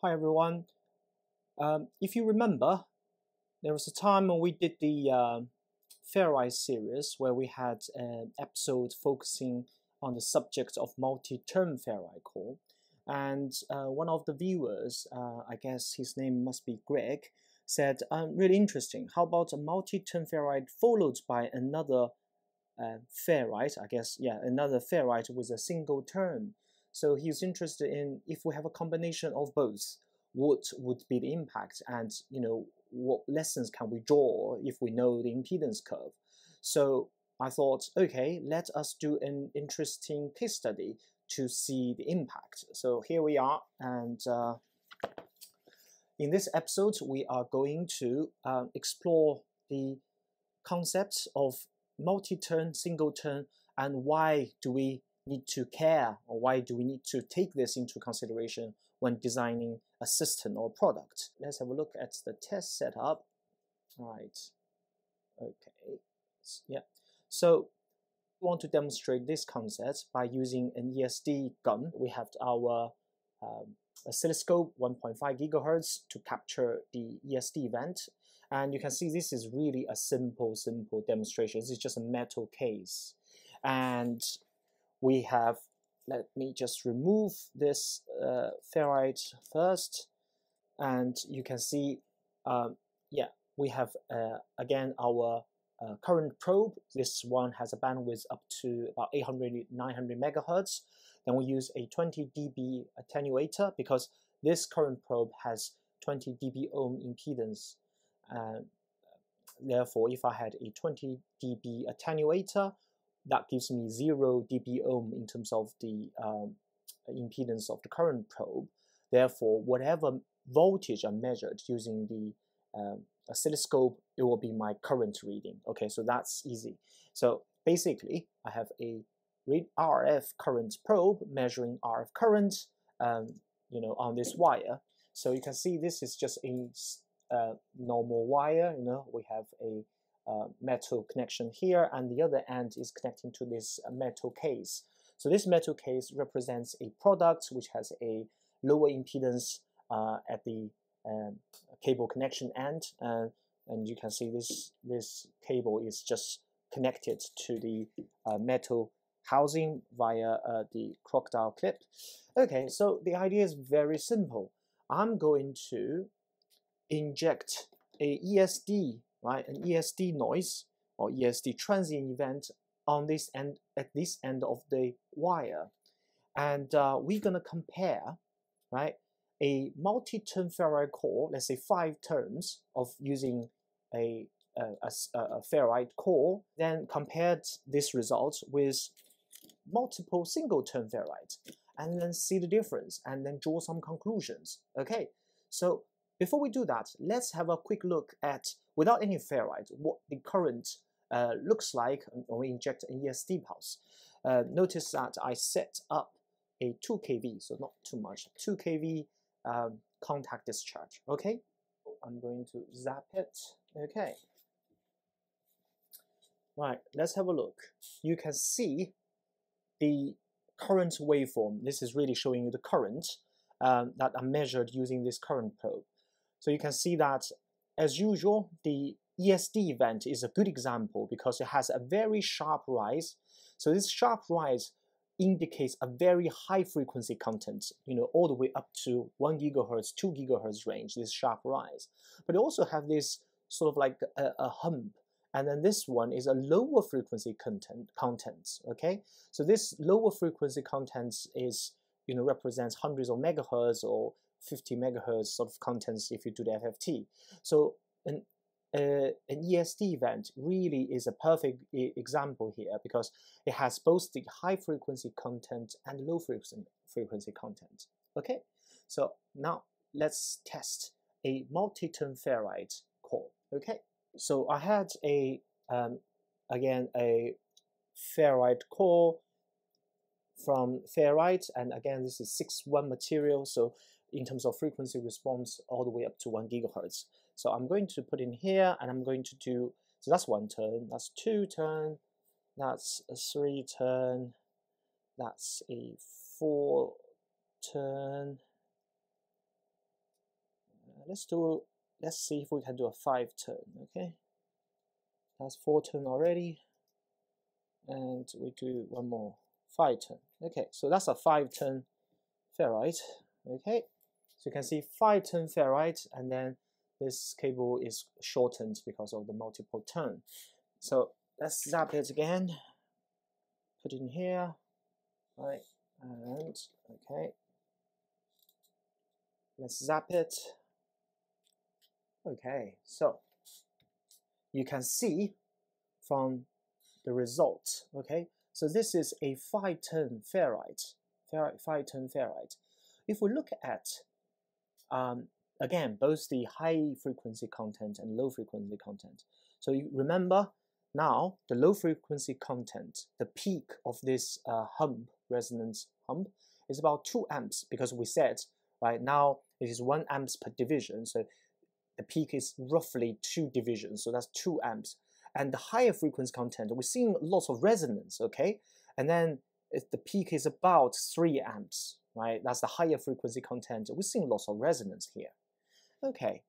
Hi everyone. Um, if you remember, there was a time when we did the uh, ferrite series where we had an episode focusing on the subject of multi-turn ferrite core. And uh, one of the viewers, uh, I guess his name must be Greg, said, um, really interesting, how about a multi-turn ferrite followed by another uh, ferrite, I guess, yeah, another ferrite with a single turn. So he's interested in if we have a combination of both, what would be the impact and you know what lessons can we draw if we know the impedance curve. So I thought, okay, let us do an interesting case study to see the impact. So here we are, and uh, in this episode, we are going to uh, explore the concepts of multi-turn, single-turn, and why do we need to care or why do we need to take this into consideration when designing a system or product. Let's have a look at the test setup. Right. Okay. Yeah. So we want to demonstrate this concept by using an ESD gun. We have our um, oscilloscope 1.5 gigahertz to capture the ESD event. And you can see this is really a simple, simple demonstration. This is just a metal case. And we have, let me just remove this uh, ferrite first, and you can see, um, yeah, we have, uh, again, our uh, current probe. This one has a bandwidth up to about 800, 900 megahertz. Then we use a 20 dB attenuator because this current probe has 20 dB ohm impedance. Uh, therefore, if I had a 20 dB attenuator, that gives me 0 dB ohm in terms of the um, impedance of the current probe. Therefore, whatever voltage I measured using the um, oscilloscope, it will be my current reading. Okay, so that's easy. So basically, I have a RF current probe measuring RF current, um, you know, on this wire. So you can see this is just a uh, normal wire. You know, we have a uh, metal connection here, and the other end is connecting to this uh, metal case. So this metal case represents a product which has a lower impedance uh, at the um, cable connection end, and you can see this this cable is just connected to the uh, metal housing via uh, the crocodile clip. Okay, so the idea is very simple. I'm going to inject a ESD right, an ESD noise or ESD transient event on this end at this end of the wire, and uh, we're gonna compare, right, a multi-turn ferrite core, let's say five turns of using a a, a, a ferrite core, then compared this result with multiple single turn ferrite, and then see the difference, and then draw some conclusions. Okay, so before we do that, let's have a quick look at, without any ferrite, what the current uh, looks like when we inject an ESD pulse. Uh, notice that I set up a 2 kV, so not too much, 2 kV um, contact discharge, okay? I'm going to zap it, okay. Right, let's have a look. You can see the current waveform. This is really showing you the current um, that are measured using this current probe. So you can see that, as usual, the ESD event is a good example because it has a very sharp rise. So this sharp rise indicates a very high frequency content, you know, all the way up to 1 gigahertz, 2 gigahertz range, this sharp rise. But it also have this sort of like a, a hump. And then this one is a lower frequency content, content, okay? So this lower frequency content is, you know, represents hundreds of megahertz or 50 megahertz sort of contents if you do the FFT. So an, uh, an ESD event really is a perfect example here because it has both the high frequency content and low frequency, frequency content. Okay, so now let's test a multi-turn ferrite core. Okay, so I had a um, again a ferrite core from Fair-Rite and again this is 6-1 material so in terms of frequency response all the way up to 1 gigahertz. So I'm going to put in here and I'm going to do, so that's one turn, that's two turn, that's a three turn, that's a four turn, let's do, let's see if we can do a five turn, okay? That's four turn already. And we do one more, five turn. Okay, so that's a five turn ferrite, okay? So you can see five turn ferrite and then this cable is shortened because of the multiple turn. So let's zap it again. Put it in here, right? And okay, let's zap it. Okay, so you can see from the result. Okay, so this is a five-turn ferrite, ferrite five-turn ferrite. If we look at um, again, both the high frequency content and low frequency content. So you remember now the low frequency content, the peak of this uh, hump, resonance hump, is about 2 amps because we said right now it is 1 amps per division. So the peak is roughly 2 divisions, so that's 2 amps. And the higher frequency content, we're seeing lots of resonance, okay? And then the peak is about 3 amps, right? That's the higher frequency content. We're seeing lots of resonance here. Okay,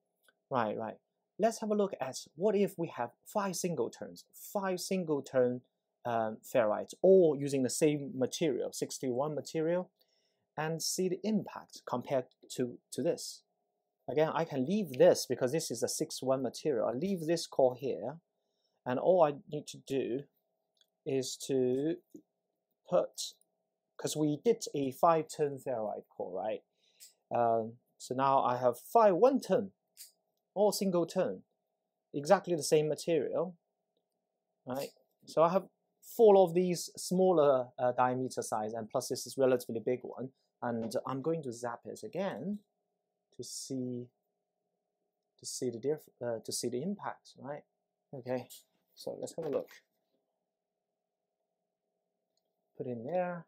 right, right. Let's have a look at what if we have five single turns, five single turn um, ferrites, all using the same material, 61 material, and see the impact compared to, to this. Again, I can leave this because this is a 6-1 material. I leave this core here, and all I need to do is to put, because we did a 5-turn ferrite core, right? Um, so now I have five one turn, all single turn, exactly the same material, right? So I have four of these smaller uh, diameter size and plus this is relatively big one. And I'm going to zap it again to see to see the diff uh, to see the impact, right? Okay, so let's have a look. Put in there,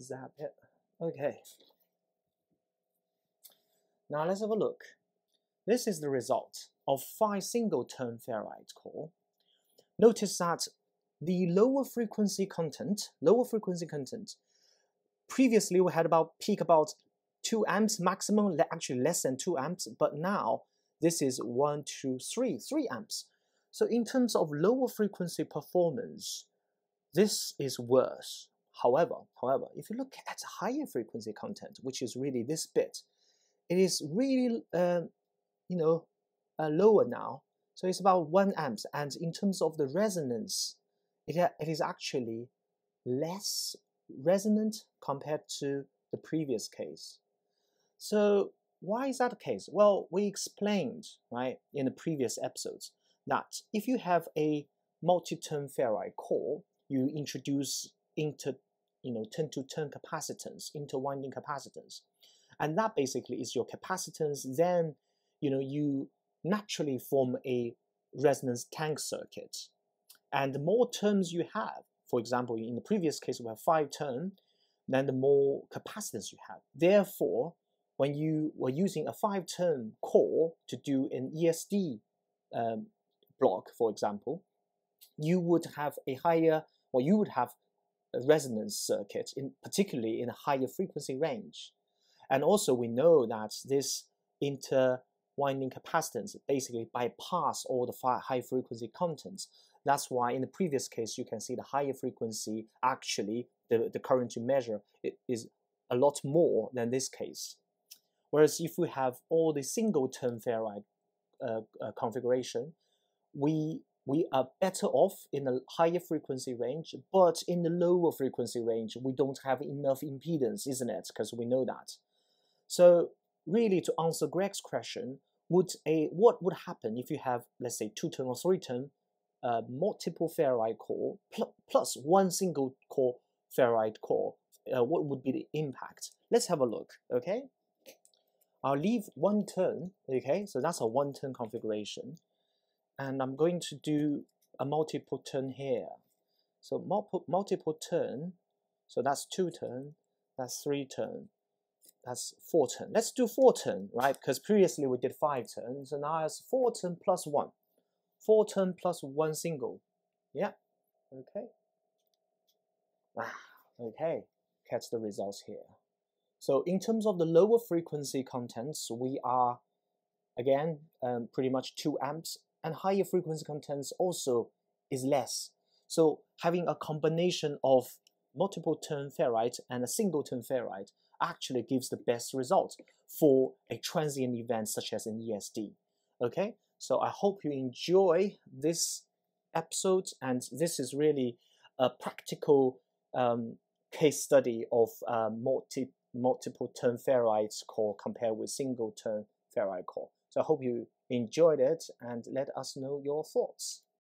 zap it. Okay, now let's have a look. This is the result of five single-turn ferrite core. Notice that the lower frequency content, lower frequency content, previously we had about peak about 2 amps maximum, actually less than 2 amps, but now this is 1, 2, 3, 3 amps. So in terms of lower frequency performance, this is worse. However, however, if you look at higher frequency content, which is really this bit, it is really, uh, you know, uh, lower now. So it's about one amps. And in terms of the resonance, it, it is actually less resonant compared to the previous case. So why is that the case? Well, we explained, right, in the previous episodes that if you have a multi-turn ferrite core, you introduce inter, you know, turn-to-turn capacitance, interwinding capacitance and that basically is your capacitance. Then, you know, you naturally form a resonance tank circuit. And the more turns you have, for example, in the previous case we have five turn, then the more capacitance you have. Therefore, when you were using a five turn core to do an ESD um, block, for example, you would have a higher, or you would have resonance circuit, in particularly in a higher frequency range. And also we know that this interwinding capacitance basically bypass all the high frequency contents. That's why in the previous case, you can see the higher frequency actually, the, the current to measure is a lot more than this case. Whereas if we have all the single turn ferrite uh, uh, configuration, we we are better off in the higher frequency range, but in the lower frequency range, we don't have enough impedance, isn't it? Because we know that. So really to answer Greg's question, would a what would happen if you have let's say two turn or three turn uh, multiple ferrite core pl plus one single core ferrite core? Uh, what would be the impact? Let's have a look. Okay, I'll leave one turn. Okay, so that's a one turn configuration, and I'm going to do a multiple turn here. So multiple multiple turn. So that's two turn. That's three turn that's four turn. Let's do four turn, right? Because previously we did five turns, so now it's four turn plus one. Four turn plus one single. Yeah, okay. Ah, okay, catch the results here. So in terms of the lower frequency contents, we are again, um, pretty much 2 amps, and higher frequency contents also is less. So having a combination of multiple turn ferrite and a single turn ferrite actually gives the best result for a transient event such as an ESD. Okay, so I hope you enjoy this episode, and this is really a practical um, case study of uh, multi multiple turn ferrite core compared with single turn ferrite core. So I hope you enjoyed it and let us know your thoughts.